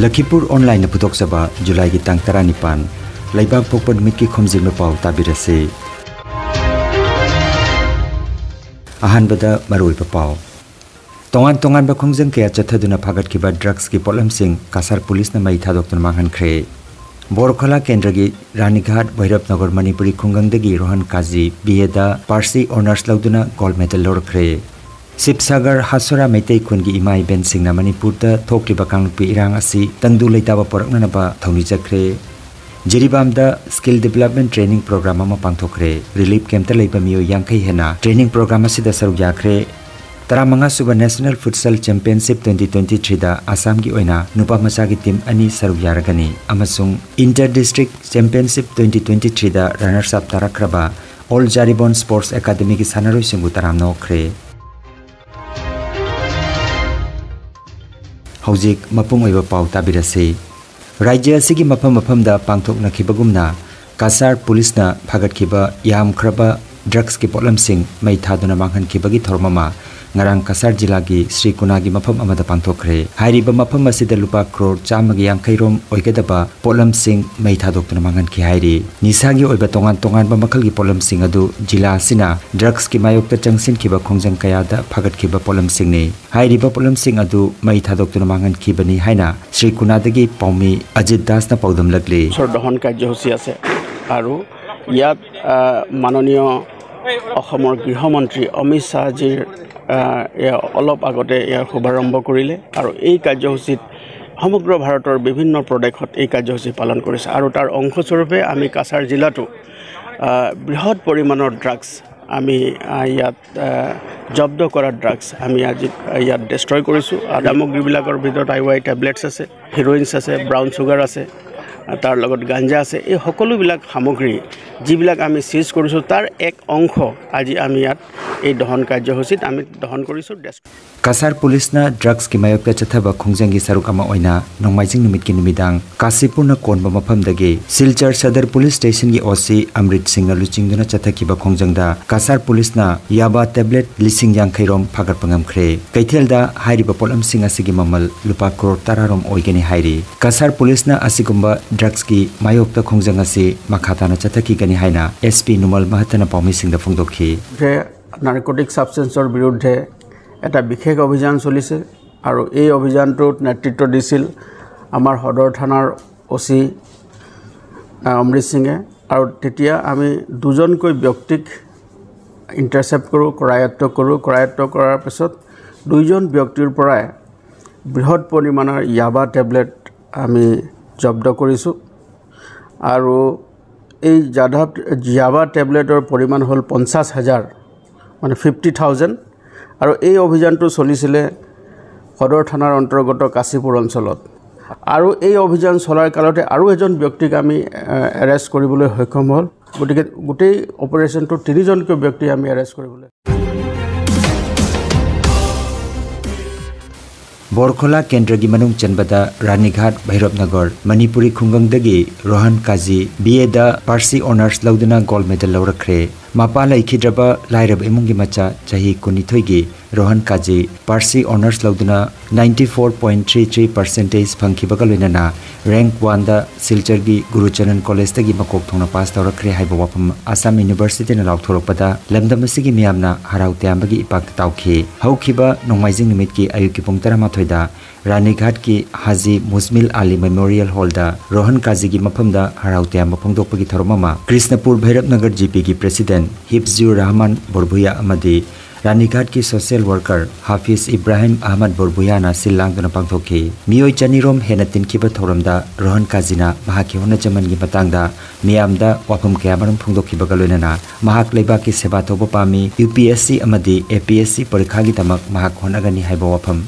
Lakhipur online पुथोक्सबा जुलाई की तंग पोकप नुमित की खोमजिंग पाव ताबिरसे अहानबदा मरोई पाव तोंगान तोंगान बखोंजंग के चथदुना फागत की ड्रग्स की पोलम कासार पुलिस मई थादोक्तन मांगहनख्रे बोरखला केंद्र की रानीघाट भैरव नगर मणिपुरी खुंगंगदगी रोहन काजी बीएदा पार्सी ऑनर्स लौदुना गोल्ड मेडल लौरख्रे शिवसागर हासोरा मैतै खुनगी इमा इबेन सिंगना मणिपुरदा थोक्लिबा कांगपि इरांग लेताबा पोरकननबा थौनि जख्रे जिरीबामदा स्किल डेवलपमेंट ट्रेनिंग प्रोग्राम अमा पांथोखरे रिलीफ यांखै हेना ट्रेनिंग प्रोग्राम सरुक याखरे तरामंगा सुब नेशनल फुटसल चैंपियनशिप 2023 दा आसाम की मचा की टीम अनि सरुक अमसुंग इंटर डिस्ट्रिक्ट चैंपियनशिप 2023 दा रनर्स अप तारखरबा ऑल जारिबोन स्पोर्ट्स एकेडमी ꯍꯧꯖꯤꯛ ꯃꯄꯨꯡ ꯑꯣꯏꯕ ꯄꯥꯎ ꯇꯥꯕꯤꯔꯁꯤ ꯔꯥꯖ꯭ꯌ ꯑꯁꯤꯒꯤ ꯃꯐꯝ ꯃꯐꯝꯗ ꯄꯥꯡꯊꯣꯛꯅꯈꯤꯕꯒꯨꯝꯅ ꯀꯁꯥꯔ ꯄꯨꯂꯤꯁꯅ ꯐꯥꯒꯠꯈꯤꯕ ꯌꯥꯝꯈ꯭ꯔꯕ ꯗ꯭ꯔꯒꯁꯀꯤ ꯄꯣꯠꯂꯝꯁꯤꯡ ꯃꯩ ꯊꯥꯗꯨꯅ ꯃꯥꯡꯍꯟꯈꯤꯕꯒꯤ ꯊꯧꯔꯝ ꯑꯃ ngarang kasar jila gi sri kuna gi mafam amada pangthokre hairi ba mafam asida lupa crore chama gi yangkai rom oigedaba polam sing mai thadok tuna mangan ki hairi nisa gi oiba tongan tongan ba makhal gi polam sing adu jila sina drugs ki mayok ta changsin ki ba khongjang kaya da phagat ki ba polam sing ne hairi ba polam sing adu mai thadok tuna mangan ki bani haina sri kuna dagi paumi ajit das na paudam lagli sor dohon কাৰ্যসূচী আছে আৰু ইয়াত মাননীয় অসমৰ গৃহমন্ত্ৰী অমিত শ্বাহজীৰ অলপ আগতে ইয়াৰ শুভাৰম্ভ কৰিলে আৰু এই কাৰ্যসূচীত সমগ্ৰ ভাৰতৰ বিভিন্ন প্ৰদেশত এই কাৰ্যসূচী পালন কৰিছে। আৰু তাৰ অংশস্বৰূপে আমি কাছাৰ জিলাতো বৃহৎ পৰিমাণৰ ড্ৰাগছ আমি ইয়াত জব্দ কৰা ড্ৰাগছ আমি আজি ইয়াত ডেষ্ট্ৰয় কৰিছোঁ। আৰু সামগ্ৰীবিলাকৰ ভিতৰত আই ৱাই টেবলেটছ আছে হিৰইনছ আছে ব্ৰাউন চুগাৰ আছে তাৰ লগত গাঞ্জা আছে। এই সকলোবিলাক সামগ্ৰী যিবিলাক আমি চিজ কৰিছোঁ তাৰ এক অংশ আজি আমি ইয়াত এই দহন কাৰ্যসূচীত আমি দহন কৰিছোঁ কাছাৰ পুলিচনা ড্ৰাগছকি মায়কতা চথব খুংজংগি সৰুকামা অইনা নংমাইজিং নুমিতকি নুমিদাং কাশীপুৰনা কোনবা মফমদগি শিলচৰ সদৰ পুলিচ ষ্টেচনগি অচি অমৃত সিংনা লুচিংদুনা চথকিবা খুংজংদা কাছাৰ পুলিচনা য়াবা টেবলেট লিসিং য়াংখৈৰম ফাগাৰপাঙামখ্ৰে কৈথেলদা হাইৰিবা পলমসিং আছিগি মামল লুপা কৰ তাৰাৰম অইগেনি হাইৰি কাছাৰ পুলিচনা আছিগুম্বা ড্ৰাগছকি মায়কতা খুংজং আছি মাখাতানা চথকিগনি নি। হাইনা এছ পি নুমল মাহাতেনা পমি সিংদা নাৰ্কটিক ছাবষ্টেঞ্চৰ বিৰুদ্ধে এটা বিশেষ অভিযান চলিছে আৰু এই অভিযানটোত নেতৃত্ব দিছিল আমাৰ সদৰ থানাৰ অ' চি অমৃত সিঙে। আৰু তেতিয়া আমি দুজনকৈ ব্যক্তিক ইণ্টাৰচেপ্ট কৰোঁ কৰায়ত্ব কৰোঁ। কৰায়ত্ব কৰাৰ পিছত দুইজন ব্যক্তিৰ পৰাই বৃহৎ পৰিমাণৰ য়াবা টেবলেট আমি জব্দ কৰিছোঁ। আৰু এই যাদৱ য়াবা টেবলেটৰ পৰিমাণ হ'ল পঞ্চাছ হাজাৰ মানে ফিফটি থাউজেণ্ড আৰু এই অভিযানটো চলিছিলে সদৰ থানাৰ অন্তৰ্গত কাশীপুৰ অঞ্চলত। আৰু এই অভিযান চলাৰ কালতে আৰু এজন ব্যক্তিক আমি এৰেষ্ট কৰিবলৈ সক্ষম হ'ল। গতিকে গোটেই অপাৰেশ্যনটো তিনিজনকৈ ব্যক্তি আমি এৰেষ্ট কৰিবলৈ बोरखोला केंद्र की मनुंग चनबदा रानीघाट भैरवनगर मणिपुरी खुंगंगदगी रोहन काजी बीएदा पार्सी ऑनर्स लौदना गोल्ड मेडल लौरखरे ꯃꯄꯥ ꯂꯩꯈꯤꯗ꯭ꯔꯕ ꯂꯥꯏꯔꯕ ꯏꯃꯨꯡꯒꯤ ꯃꯆꯥ ꯆꯍꯤ ꯀꯨꯟꯅꯤꯊꯣꯏꯒꯤ ꯔꯣꯍꯟ ꯀꯥꯖꯤ ꯄꯥꯔꯁꯤ ꯑꯣꯅꯔꯁ ꯂꯧꯗꯨꯅ ninety four point three three percentage ꯐꯪꯈꯤꯕꯒ ꯂꯣꯏꯅꯅ ꯔꯦꯡꯛ ꯋꯥꯟꯗ ꯁꯤꯜꯆꯔꯒꯤ ꯒꯨꯔꯨꯆꯔꯟ ꯀꯣꯂꯦꯖꯇꯒꯤ ꯃꯀꯣꯛ ꯊꯣꯡꯅ ꯄꯥꯁ ꯇꯧꯔꯛꯈ꯭ꯔꯦ ꯍꯥꯏꯕ ꯋꯥꯐꯝ ꯑꯁꯥꯝ ꯌꯨꯅꯤꯚꯔꯁꯤꯇꯤꯅ ꯂꯥꯎꯊꯣꯔꯛꯄꯗ ꯂꯝꯗꯝ ꯑꯁꯤꯒꯤ ꯃꯤꯌꯥꯝꯅ ꯍꯔꯥꯎ ꯇꯌꯥꯝꯕꯒꯤ ꯏꯄꯥꯛꯇ ꯇꯥꯎꯈꯤ ꯍꯧꯈꯤꯕ ꯅꯣꯡꯃꯥꯏꯖꯤꯡ ꯅꯨꯃꯤꯠꯀꯤ ꯑꯌꯨꯛꯀꯤ ꯄꯨꯡ ꯇꯔꯥꯃꯥꯊꯣꯏꯗ रानीघाट की हाजी मुजमिल आली मेमोरियल हॉल रोहन काजी की मफम हराव तयाम फोंदोपगी थरम कृष्णपुर भैरव नगर जीपी की प्रेसिडेंट हिफ्जू रहमान बोरभुया रानीघाट की सोशल वर्कर हाफिज इब्राहिम अहमद बोरबुयाना सिलांगदना पांथोखी मियोय चनीरोम हेना तिनखिबा थौरमदा रोहन काजीना महाकी होना जमनगी मतंगदा मियामदा वाफम कयामरम फोंदोखिबगा लोइनाना महाक लेबा की सेवा तोबो पामी यूपीएससी अमदी एपीएससी परीक्षा की तमक महाक होनागनी हाइबा वाफम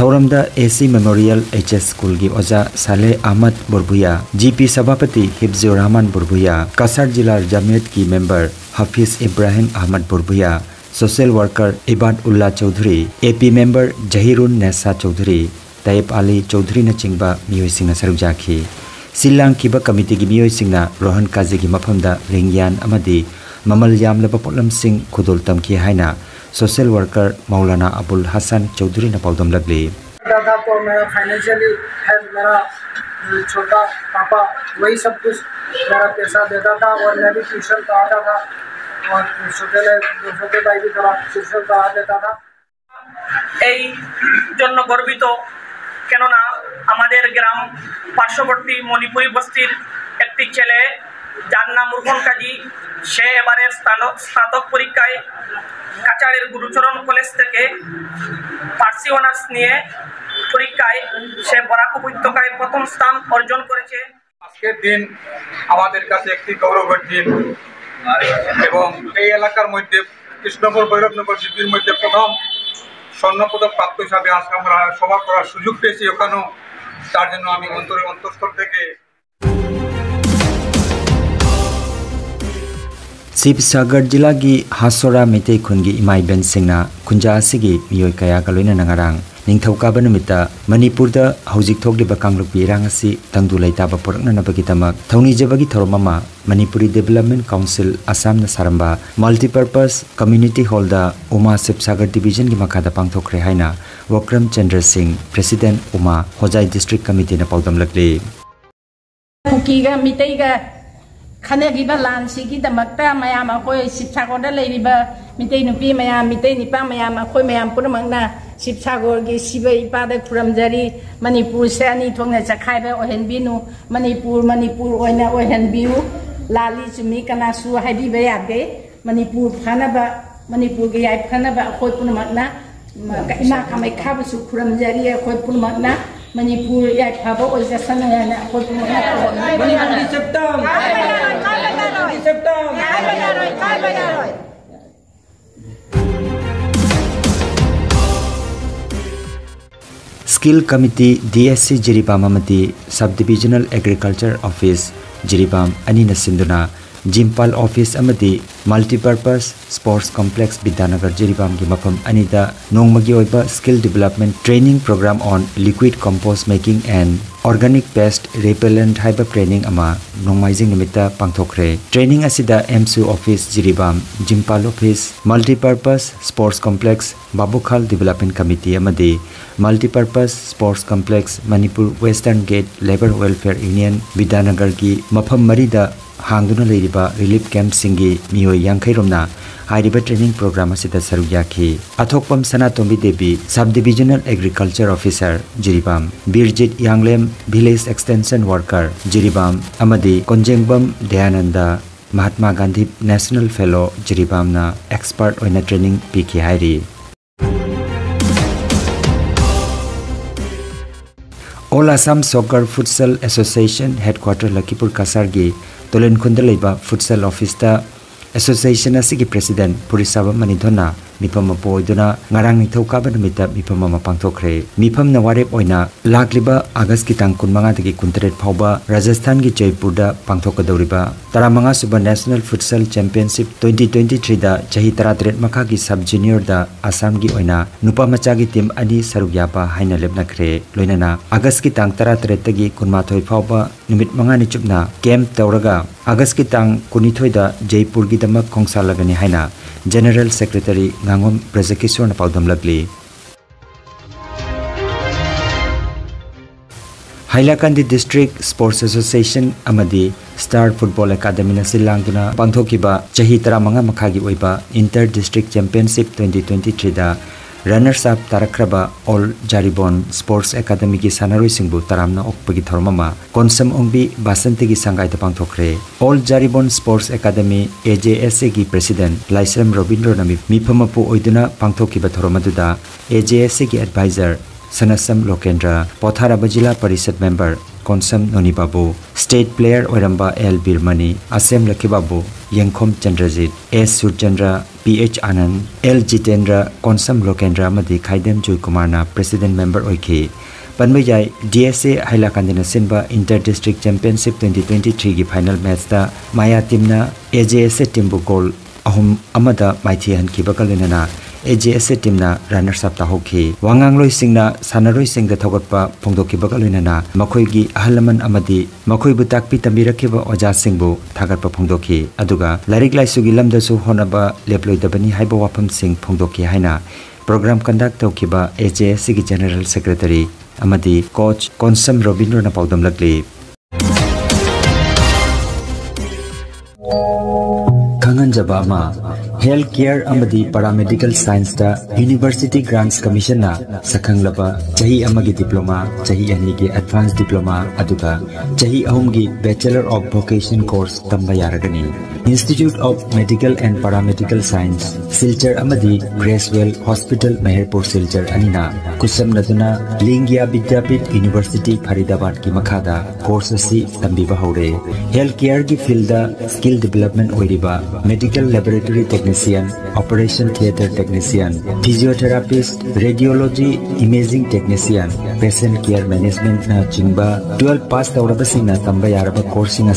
थौरमदा एसी मेमोरियल एचएस स्कूल की ओजा साले अहमद बोरबुया जीपी सभापति हिफ्जुर रहमान बोरबुया कसर जिला जमियत की member Hafiz Ibrahim Ahmed Barbhuiya social worker Ibad Ullah Chowdhury AP member Zahirun Nesa Chowdhury Tayyab Ali Chowdhury चिंब मियोसिंग सरुक जाखी सिलांग किब कमिटी की मियोसिंग रोहन काजी की मफमदा रिंगयान ममल यामलब पोलम सिंह खुदोल तमकी हाइना सोशल वर्कर मौलाना अबुल हसन चौधरी न पौदम लगली था तो मेरा फाइनेंशियली हेल्प मेरा छोटा पापा वही सब कुछ मेरा पैसा देता था और मैं भी ट्यूशन पढ़ाता था। এই জন্য গর্বিত। কেননা আমাদের গ্রাম পার্শ্ববর্তী মণিপুরী বস্তির একটি ছেলে, যার নাম রুহন কাজী, সে এবারের স্নাতক স্নাতক পরীক্ষায় কাচারের গুরুচরণ কলেজ থেকে পার্সি অনার্স নিয়ে পরীক্ষায় সে বরাক উপত্যকায় প্রথম স্থান অর্জন করেছে। আজকের দিন আমাদের কাছে একটি গৌরবের দিন। এবং এই এলাকার মধ্যে কৃষ্ণপুর ভৈরবনগর জিপির মধ্যে প্রথম স্বর্ণপদক প্রাপ্ত হিসাবে আজকে আমরা সভা করার সুযোগ পেয়েছি ওখানেও তার জন্য আমি অন্তরে অন্তঃস্থল থেকে शिवसागर जिला की हासोरा मेते खुन की इमाई बेन सिंगना खुंजा असिगी मियोय कया का लोइना नंगारांग निंगथौकाब नुमिता मणिपुर हौजिक थोकलिबा कांगलुक बिरांग असि मणिपुरी डेवलपमेंट काउंसिल असम सारंबा मल्टीपर्पज कम्युनिटी हॉल उमा शिवसागर डिवीज़न की मखादा पांगथोखरे हाइना वक्रम चंद्र सिंह प्रेसिडेंट उमा होजाई डिस्ट्रिक्ट कमिटी न पौदम लगले कुकीगा मितैगा खनगिबा लानसिगिदमक्ता मयाम अखोय शिवसागरदा लेरिबा मितै नुपि शिवसागरगी शिव इपादा खुरमजरी मणिपुर से अनि थोंगना चखाइबा ओहेनबिनु मणिपुर मणिपुर ओइना ओहेनबिउ लाली चुमी कनासु हाइबिबा यादे मणिपुर फानबा मणिपुर गे याइ फानबा अखोय पुरमंगना इमा कामै खाबसु खुरमजरी अखोय पुरमंगना मणिपुर याइ फाबा ओइजासन अखोय पुरमंगना मणिपुर सप्तम skill committee DSC Jiribam sub divisional agriculture office office multipurpose sports complex Vidyanagar Jiribam की मफम अनीदा नोंगमगी skill development training programme on liquid compost making and organic pest repellent है ट्रेनिंग नोंमाइजिंग निमित्ता पांथोखरे ट्रेनिंग असिदा एमसू office Jiribam जिम्पाल office multipurpose sports complex Babukhal development committee multipurpose sports complex Manipur western gate labour welfare union Vidyanagar की मफम मरीदा हांगदुना लेरिबा रिलीफ कैंप सिंगी मियो यांखैरोमना हाइरिबा ट्रेनिंग प्रोग्राम असिदा सरुक याखी Athokpam Sanatombi Devi sub divisional agriculture officer Jiribam Birjit Yanglem village extension worker Jiribam अमदी Konjengbam Dayananda Mahatma Gandhi national fellow जिरीबामना एक्सपर्ट ओइना ट्रेनिंग पीकी हाइरी All Assam Soccer Futsal Association Headquarter, Lakipur, Kasargi. Tolen Khunda leiba Futsal Office association ꯑꯁꯤꯒꯤ president ꯄꯨꯔꯤꯁꯥꯕꯝ ꯃꯅꯤꯙꯣꯅ ꯃꯤꯐꯝ ꯑꯃ ꯑꯣꯏꯗꯨꯅ ꯉꯔꯥꯡ ꯅꯤꯡꯊꯧꯀꯥꯕ ꯅꯨꯃꯤꯠꯇ ꯃꯤꯐꯝ ꯑꯃ ꯄꯥꯡꯊꯣꯛꯈ꯭ꯔꯦ ꯃꯤꯐꯝꯅ ꯋꯥꯔꯦꯞ ꯑꯣꯏꯅ ꯂꯥꯛꯂꯤꯕ ꯑꯥꯒꯁꯀꯤ ꯇꯥꯡ ꯀꯨꯟꯃꯉꯥꯗꯒꯤ ꯀꯨꯟꯇꯔꯦꯠ ꯐꯥꯎꯕ ꯔꯥꯖꯁꯊꯥꯟꯒꯤ ꯖꯩꯄꯨꯔꯗ ꯄꯥꯡꯊꯣꯛꯀꯗꯧꯔꯤꯕ ꯇꯔꯥꯃꯉꯥ ꯁꯨꯕ national futsal championship twenty twenty third ꯆꯍꯤ ꯇꯔꯥꯇꯔꯦꯠ ꯃꯈꯥꯒꯤ ꯁꯕ ꯖꯨꯅꯤꯌꯔꯗ ꯑꯁꯥꯝꯒꯤ ꯑꯣꯏꯅ ꯅꯨꯄꯥ ꯃꯆꯥꯒꯤ ꯇꯤꯝ ꯑꯅꯤ ꯁꯔꯨꯛ ꯌꯥꯕ ꯍꯥꯏꯅ ꯂꯦꯞꯅꯈ꯭ꯔꯦ ꯂꯣꯏꯅꯅ ꯑꯥꯒꯁꯀꯤ ꯇꯥꯡ ꯇꯔꯥꯇꯔꯦꯠꯇꯒꯤ ꯀꯨꯟꯃꯥꯊꯣꯏ ꯐꯥꯎꯕ ꯅꯨꯃꯤꯠ ꯃꯉꯥꯅꯤ ꯆꯨꯞꯅ ꯀꯦꯝꯞ ꯇꯧꯔꯒ ꯑꯥꯒꯁꯀꯤ ꯇꯥꯡ ꯀꯨꯟꯅꯤꯊꯣꯏꯗ ꯖꯩꯄꯨꯔꯒꯤꯗꯃꯛ ꯈꯣꯡꯁꯥꯜꯂꯒꯅꯤ ꯍꯥꯏꯅ General Secretary Ngangon Prezakisyon Paldamlagli. Hailakandi District Sports Association amadi Star Football Academy na silangduna panthokiba chahi 15 makhagi oiba Inter District Championship 2023 da runners up तारख्रबा all जारिबोन sports academy की सानारोई सिंबु तरामना ओकपगी थरममा कोनसम ओंबी बासंती की संगाई पांथोखरे all Jiribam sports academy AJSA की president Laishram Ravindra नमी मिफमपु ओइदुना पांथोखिबा थरमदुदा एजेएसए की adviser Sanasam Lokendra पोथाराबा zilla parishad member Konsam Noni Babu state player Oramba L Birmani Asem Lucky Babu yengkhom chandrajit s. Surchandra ph anand l. Jitendra konsam lokendra madi khaidem joy kumar na president member oikhe panmay jai dsa hailakandina sinba inter district championship 2023 gi final match da maya team na ajs team bu goal ahum amada maithi han kibakalinana runners up ta hoki wangangloi singna sanaroi singda thogotpa phongdokiba loinana makhoi gi ahalaman amadi makhoi bu takpi tamirakhiba oja singbu thagarpa phongdoki aduga larik laisu gi lamda su honaba leploi dabani haiba wafam sing phongdoki haina program conduct tokiba AJSA gi health care paramedical science university grants commission ना सखंग चाही diploma अनी advance diploma अहम की bachelor of vocation course तब यागनी institute of medical and para paramedical science Silchar Gracewell hospital Meherpur Silchar अनीना कुसम नदुना लिंगिया Vidyapeeth university Faridabad की मखादा कोर्स हो रे हेल्थ केयर की फ़ील्ड स्किल डेवलपमेंट हो medical laboratory techno university faridabad ki makhada course asi tambiba hore health care gi field da skill development oiriba medical laboratory technician technician, operation theater technician, physiotherapist, radiology imaging technician, patient care management na chingba 12 pass tawrabasing na tamba yaraba coursing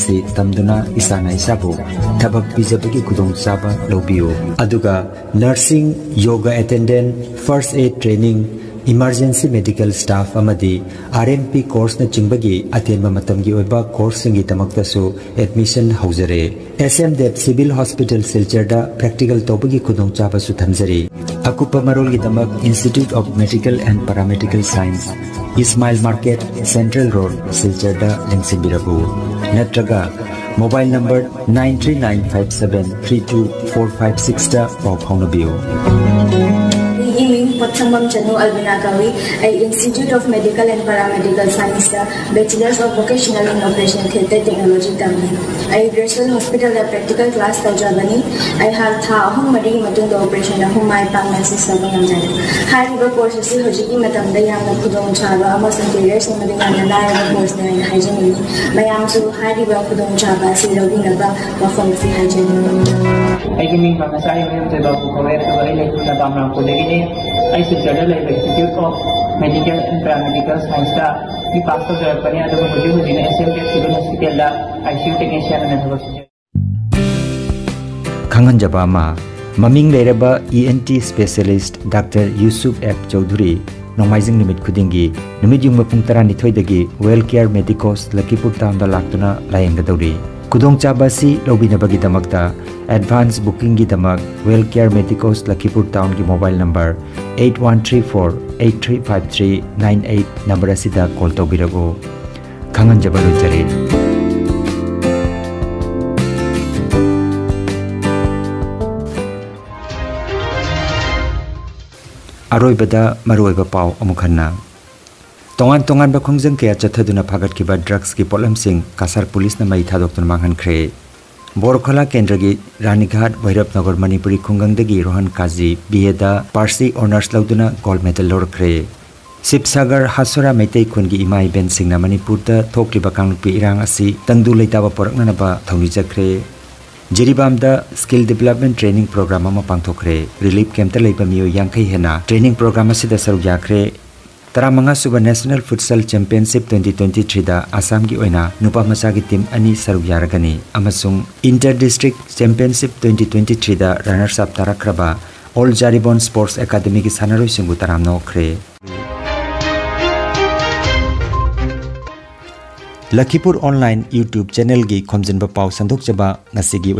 asi emergency medical staff अमदी RMP course न चिंबगी अतेम मतमगी ओइबा course संगी तमक्तसु admission हौजरे SM Dev civil hospital सिलचरदा practical तोबगी खुदों चाबसु अकुपा की institute of medical and paramedical science Ismail market central road सिलचरदा लिंगसिबिरबु नत्रगा mobile number nine three nine five seven three 9395732456 दा पाउ फाउनबियो प्रथम वंशन अलबिनागावी आई institute of medical and paramedical science bachelors of vocational innovation theatre technology तमें आई ग्रेजुएल हॉस्पिटल प्रैक्टिकल क्लास तौजनी आई हाल था अहम मरी ऑपरेशन अहम माइ पा सिस्टम कोर्स खुदचाबेरियर लाइव कोर्स मैं खुदचा लौटी मौसम से हाई मैं तमाम को लेकिन speciality institute of medical and paramedical science का भी पास करने अब हजी हजी SMS civil hospital ICU technician खांगन जबा मा, मामिंग लेरब ENT specialist doctor Yusuf F Choudhury नमाइजिंग निमित खुदिंगी, नुमित युम पुंग तरा निथोय दगी well care medicos Lakhipur town the लाक्तुना लायंग दौरी लौबिनबगी दमकता एडवांस बुकिंग दमक well care medicos Lakhipur town की मोबाइल नंबर 8134835398 नंबर असिदा कॉल तौबिरगो खंगन जबल जरे अरोबदा मरोइबा पाव अमुखन्ना तोंगान तोंगान बा खोंजंग के चथदुना फागत की बा ड्रग्स की पोलम सिंह कासार पुलिस न मई थादोक्तन मांगहनख्रे बोरखला केंद्र की रानीघाट भैरव नगर मणिपुरी खुंगंगदगी रोहन काजी बीएदा पार्सी ऑनर्स लौदुना गोल्ड मेडल लौरख्रे शिवसागर हासोरा मैतै खुनगी इमा इबेन सिंगना मणिपुरदा थोक्लिबा कांगपी तंगदु लेताबा पोरकननबा थौनिजख्रे जिरीबामदा स्किल डेवलपमेंट ट्रेनिंग प्रोग्राम पांथोख्रे रिलीफ कैंप लेबा मियो यांखै हेना ट्रेनिंग प्रोग्राम सरुक याख्रे तरामंगा सुबह नेशनल फुटसल चैंपियनशिप 2023 दा आसाम की ओइना नुपा मचा की टीम अनि सरुक यारगनी अमसुंग इंटर डिस्ट्रिक्ट चैंपियनशिप 2023 दा रनर्स अप तारक्रबा ऑल जारिबोन स्पोर्ट्स एकेडमी की सानरोय सिंगु तराम नोखरे लखीपुर ऑनलाइन यूट्यूब चैनल की खोमजिनबा पाव संदोक जबा नसिगी